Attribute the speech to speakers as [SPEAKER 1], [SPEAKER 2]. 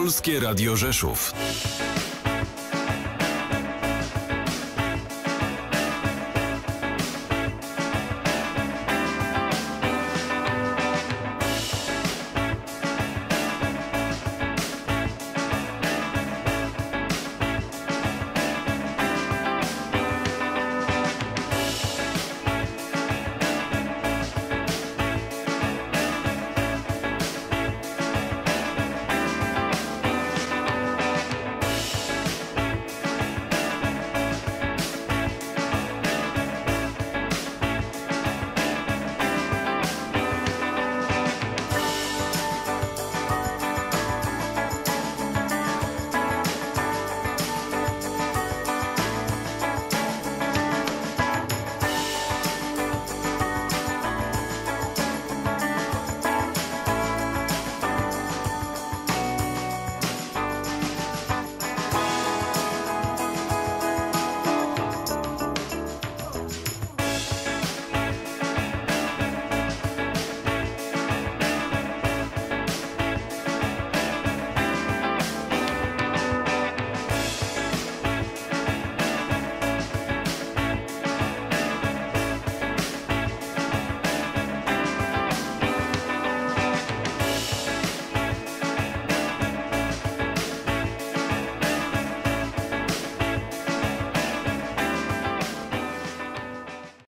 [SPEAKER 1] Polskie Radio Rzeszów.